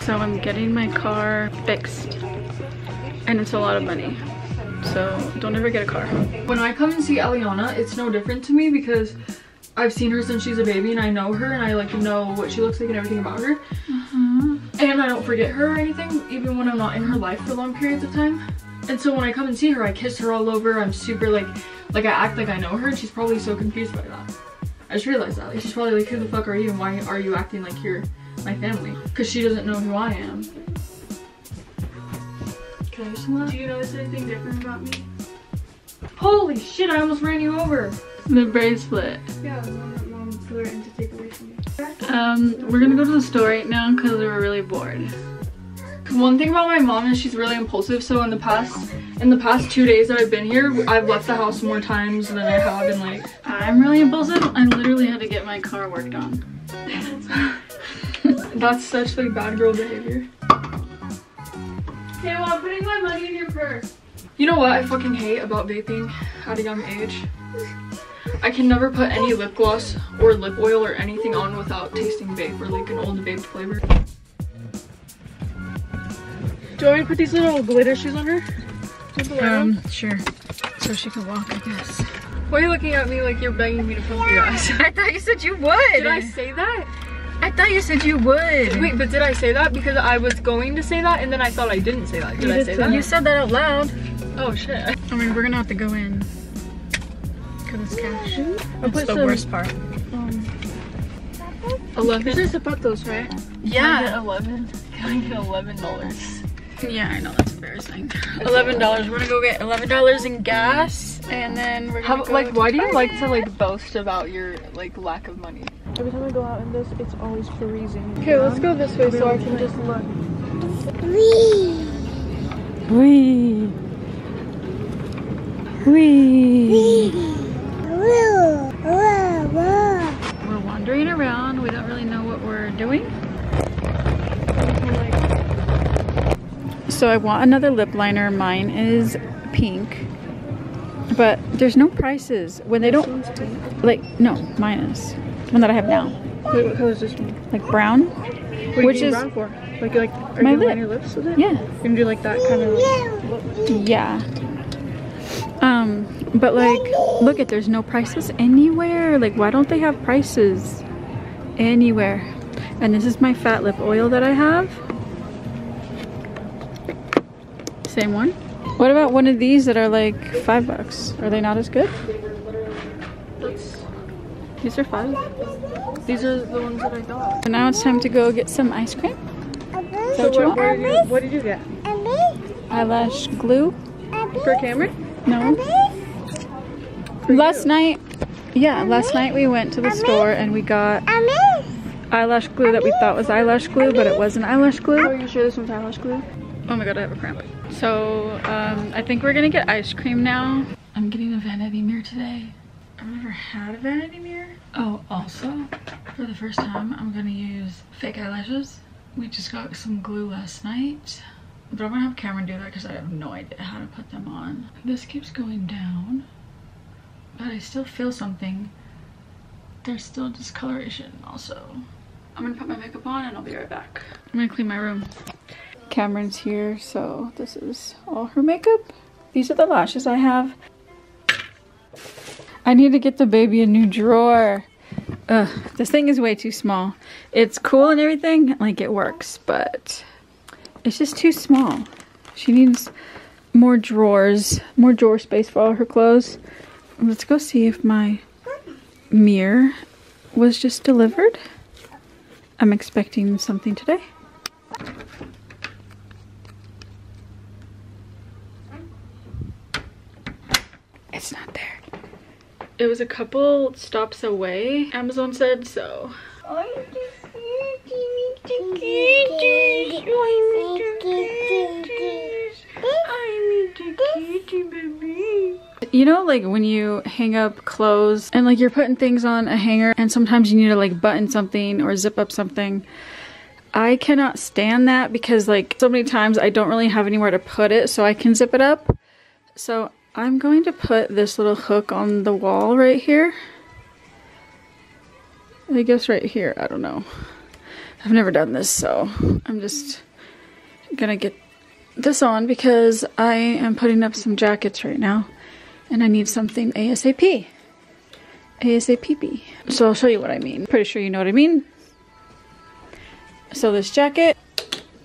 So I'm getting my car fixed and it's a lot of money. So don't ever get a car. When I come and see Eliana, it's no different to me because I've seen her since she's a baby and I know her and I like know what she looks like and everything about her. Mm-hmm. And I don't forget her or anything, even when I'm not in her life for long periods of time. And so when I come and see her, I kiss her all over. I'm super like, like I act like I know her and she's probably so confused by that. I just realized that. Like she's probably like, who the fuck are you and why are you acting like you're my family? Because she doesn't know who I am. Can I have some? Do you notice anything different about me? Holy shit, I almost ran you over. The bracelet. Yeah, mom, mom threatened to take away from me. Um, we're gonna go to the store right now because we're really bored. One thing about my mom is she's really impulsive. So in the past, in the past two days that I've been here, I've left the house more times than I have in like. I'm really impulsive. I literally had to get my car worked on. That's such like bad girl behavior. Okay, well I'm putting my money in your purse. You know what I fucking hate about vaping at a young age? I can never put any lip gloss or lip oil or anything on without tasting vape or like an old vape flavor. Do you want me to put these little glitter shoes on her? Um, sure. So she can walk, I guess. Why are you looking at me like you're begging me to pump your ass? I thought you said you would. Did I say that? I thought you said you would. Wait, but did I say that? Because I was going to say that and then I thought I didn't say that. Did I say that? You said that out loud. Oh shit. I mean, we're gonna have to go in. Cause it's cash. That's the some- worst part. Um, 11. These are zapatos, right? Yeah. 11. Can I get $11? Yeah, I know that's embarrassing. $11. We're gonna go get $11 in gas, and then we're gonna How, go like, to why do you like to like boast about your like lack of money? Every time I go out in this, it's always freezing. Okay, let's go this way so I can just look. Wee. Wee. Wee. We're wandering around. We don't really know what we're doing. So I want another lip liner. Mine is pink. But there's no prices. When they don't like no, mine is. One that I have now. Wait, what color is this one? Like brown. What Which you is- brown for? Like, like, are My you lip. your lips with it? Yeah. You're gonna do like that kind of like, Yeah. Um, but like, look at there's no prices anywhere. Like, why don't they have prices anywhere? And this is my fat lip oil that I have. Same one. What about one of these that are like five bucks? Are they not as good? These are five. these are the ones that I got. So now it's time to go get some ice cream. So what what, what, did you, what did you get? Eyelash glue. For Cameron? No. Last night, yeah, last night we went to the store and we got eyelash glue that we thought was eyelash glue, but it wasn't eyelash glue. Are you sure this one's eyelash glue? Oh my god, I have a cramp. So, um, I think we're gonna get ice cream now. I'm getting a vanity mirror today. I've never had a vanity mirror. Oh, also, for the first time, I'm gonna use fake eyelashes. We just got some glue last night. But I'm gonna have Cameron do that because I have no idea how to put them on. This keeps going down, but I still feel something. There's still discoloration also. I'm gonna put my makeup on and I'll be right back. I'm gonna clean my room. Cameron's here, so this is all her makeup. These are the lashes I have. I need to get the baby a new drawer. Ugh, this thing is way too small. It's cool and everything, like it works, but it's just too small. She needs more drawers, more drawer space for all her clothes. Let's go see if my mirror was just delivered. I'm expecting something today. It's not there. It was a couple stops away, Amazon said, so. You know, like when you hang up clothes and like you're putting things on a hanger and sometimes you need to like button something or zip up something. I cannot stand that because like so many times I don't really have anywhere to put it so I can zip it up. So I'm going to put this little hook on the wall right here. I guess right here, I don't know. I've never done this, so I'm just gonna get this on because I am putting up some jackets right now and I need something ASAP. ASAP. So I'll show you what I mean. Pretty sure you know what I mean. So this jacket,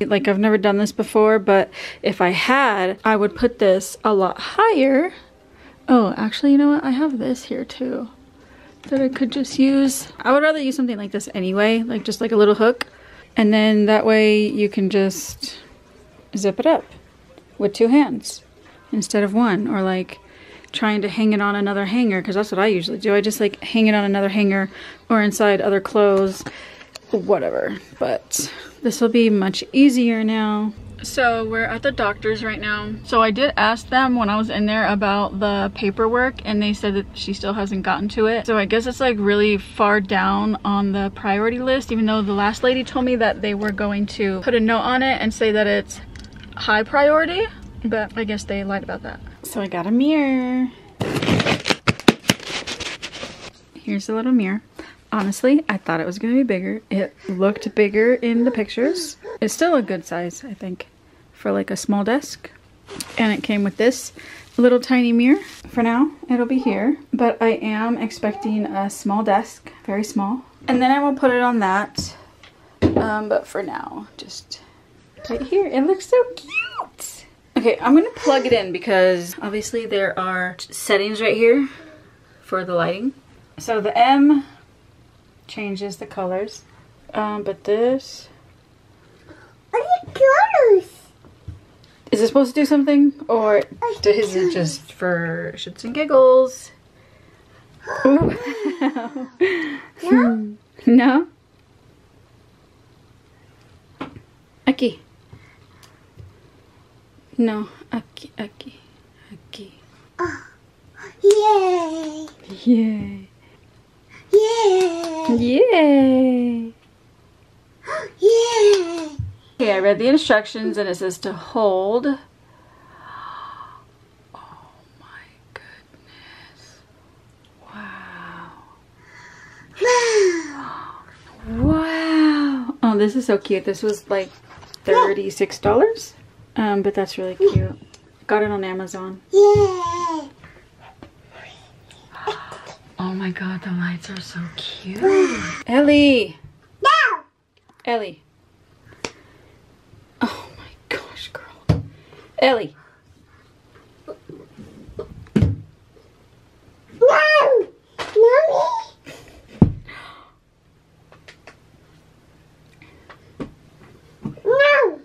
like I've never done this before, but if I had, I would put this a lot higher. Oh, actually, you know what? I have this here too that I could just use. I would rather use something like this anyway, like just like a little hook. And then that way you can just zip it up with two hands instead of one or like trying to hang it on another hanger because that's what I usually do. I just like hang it on another hanger or inside other clothes, whatever. But this will be much easier now. So we're at the doctor's right now. So I did ask them when I was in there about the paperwork and they said that she still hasn't gotten to it. So I guess it's like really far down on the priority list even though the last lady told me that they were going to put a note on it and say that it's high priority. But I guess they lied about that. So I got a mirror. Here's the little mirror. Honestly, I thought it was going to be bigger. It looked bigger in the pictures. It's still a good size, I think, for like a small desk. And it came with this little tiny mirror. For now, it'll be here. But I am expecting a small desk, very small. And then I will put it on that. Um, but for now, just right here. It looks so cute. Okay, I'm gonna plug it in because obviously there are settings right here for the lighting. So the M changes the colors. Um, but this... What are colors? Is it supposed to do something? Or is it just for shits and giggles? No? no? Aquí. No, aquí, aquí, aquí. Yay! Yay. Yay! Yay. Yay! Okay, I read the instructions and it says to hold. Oh my goodness. Wow. Wow. Oh, this is so cute. This was like $36. Um, but that's really cute. Got it on Amazon. Yay! Oh my god, the lights are so cute. Ellie. No! Ellie. Oh my gosh, girl. Ellie. No! Mommy! No!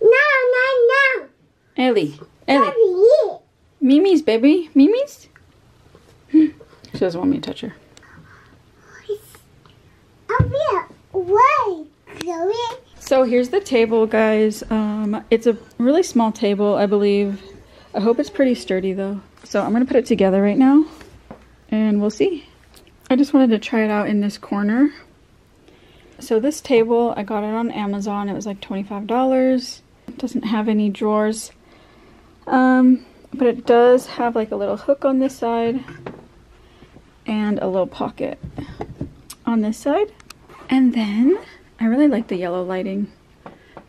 No, no, no! Ellie. Ellie. Mimi's, baby. Mimi's? She doesn't want me to touch her. So here's the table, guys. Um, it's a really small table, I believe. I hope it's pretty sturdy, though. So I'm going to put it together right now, and we'll see. I just wanted to try it out in this corner. So this table, I got it on Amazon. It was like $25. It doesn't have any drawers. Um, but it does have like a little hook on this side and a little pocket on this side. And then I really like the yellow lighting.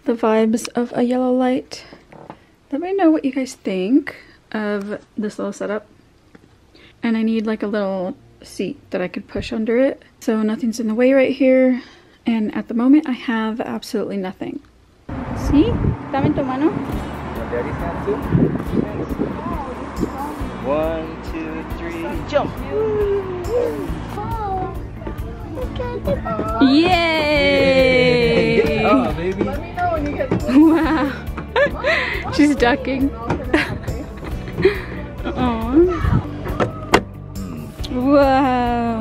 The vibes of a yellow light. Let me know what you guys think of this little setup. And I need like a little seat that I could push under it. So nothing's in the way right here. And at the moment I have absolutely nothing. See? Dame tu mano. Daddy's hand too? One, two, three, jump! Yay! Oh, baby. Wow. She's ducking. Aw. Hmm. Wow. Wow.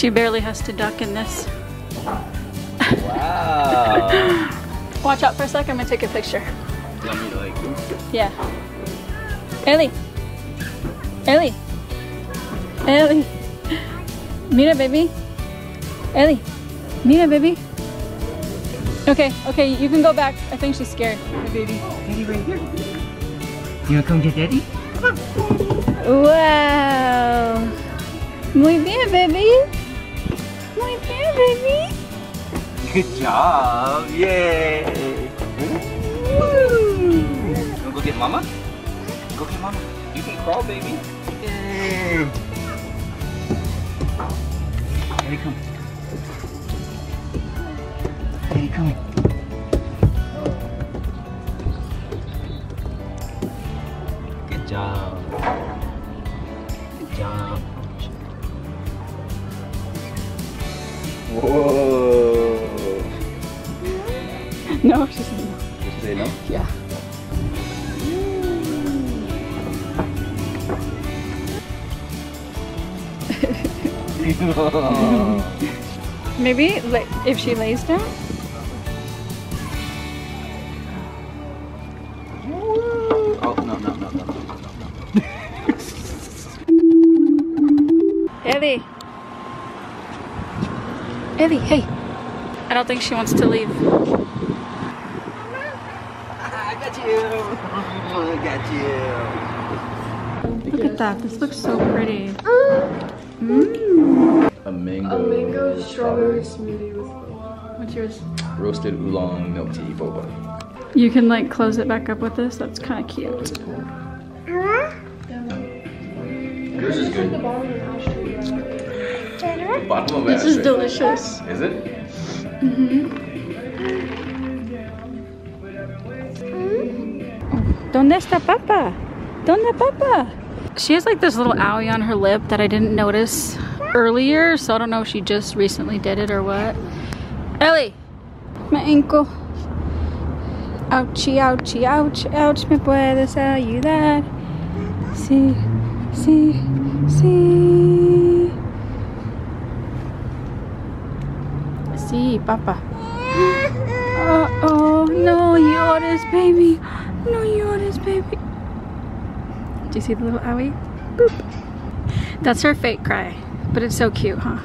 She barely has to duck in this. Wow. Watch out for a second, I'm gonna take a picture. you want me to like move? Yeah. Ellie. Ellie. Ellie. Mira, baby. Ellie. Mira, baby. Okay, okay, you can go back. I think she's scared. baby. Daddy right here. You wanna come get daddy? Wow. Muy bien, baby. Good job. Yay. Woo. Wanna go get mama? Go get mama. You can crawl, baby. Yay. Daddy, come. Daddy, come. Maybe like if she lays down. oh, no, no, no, no, no. Ellie. Ellie, hey. I don't think she wants to leave. I got you. I got you. Look at that. This looks so pretty. Ah. Mm. A mango. A mango strawberry smoothie with What's yours? roasted oolong milk tea boba. You can like close it back up with this. That's kind of cute. Yours is good. Bottom of This is delicious. Is it? Mm-hmm. Oh, ¿Dónde está papa? ¿Dónde papa? She has like this little owie on her lip that I didn't notice earlier, so I don't know if she just recently did it or what. Ellie, My ankle. Ouchie, ouchie, ouch, ouch, me puedes ayudar. Sí, sí, sí. Sí, papa. Uh oh, no llores, baby. No llores, baby. Do you see the little owie? Boop. That's her fake cry, but it's so cute, huh?